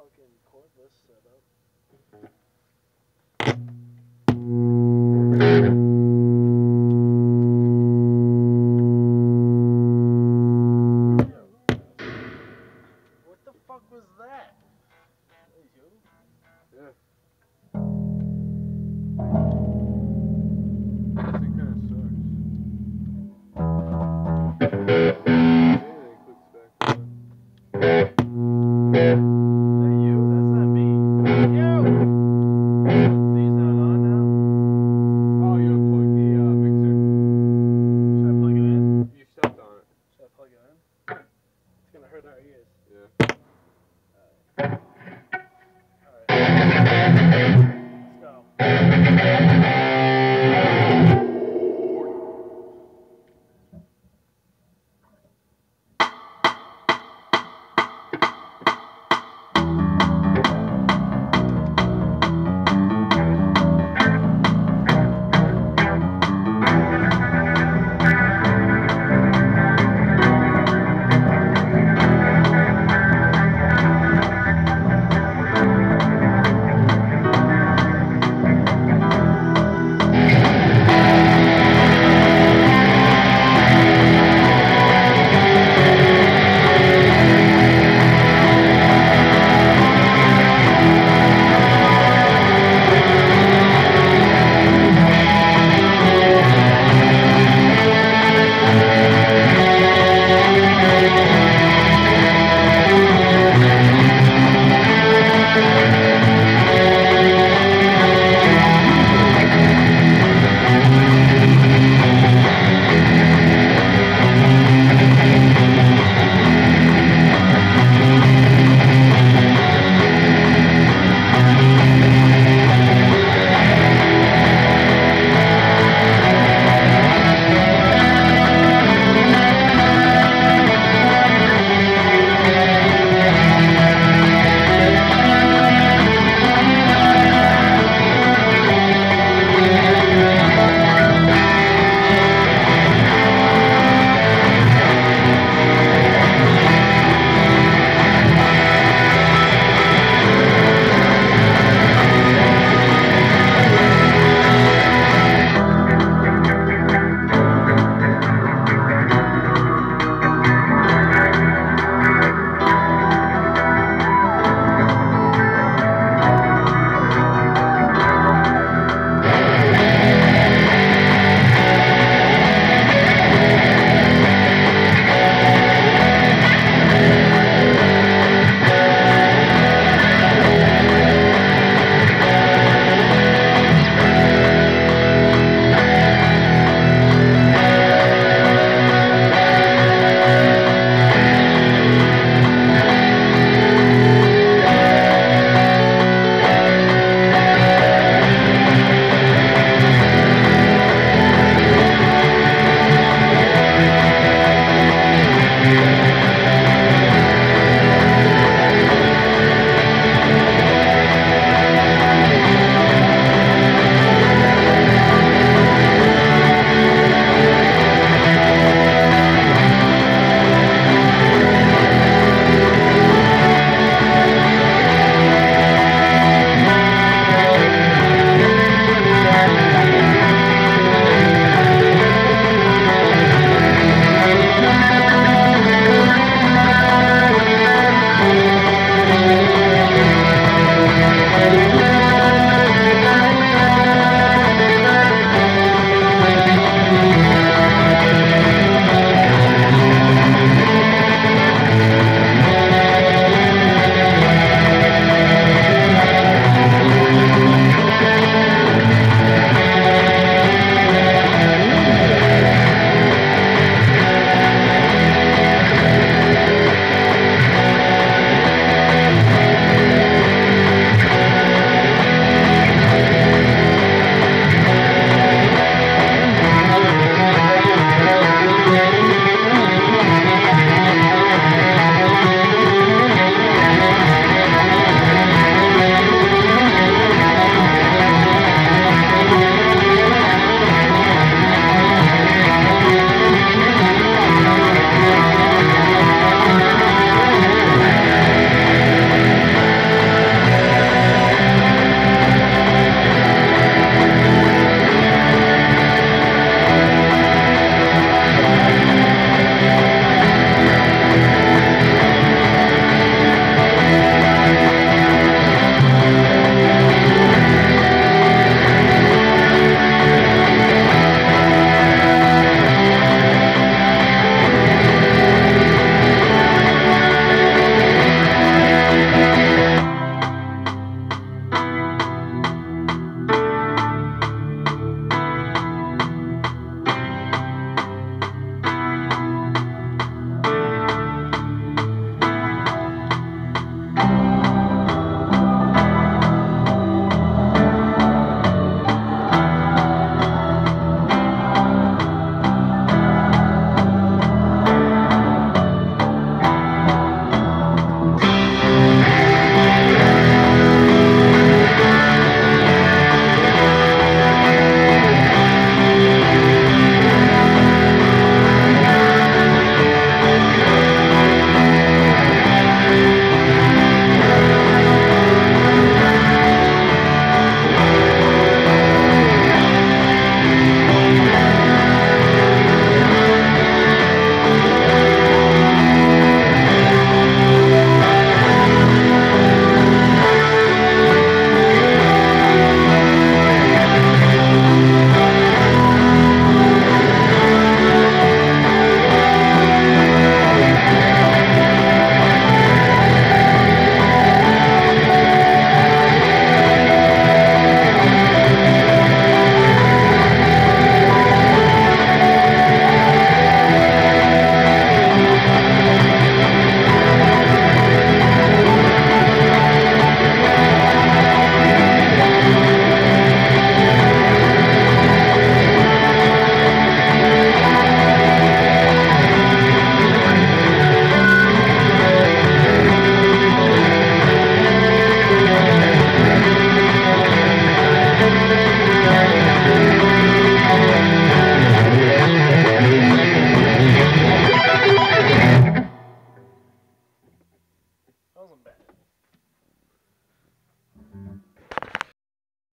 fucking cordless setup. Mm-hmm.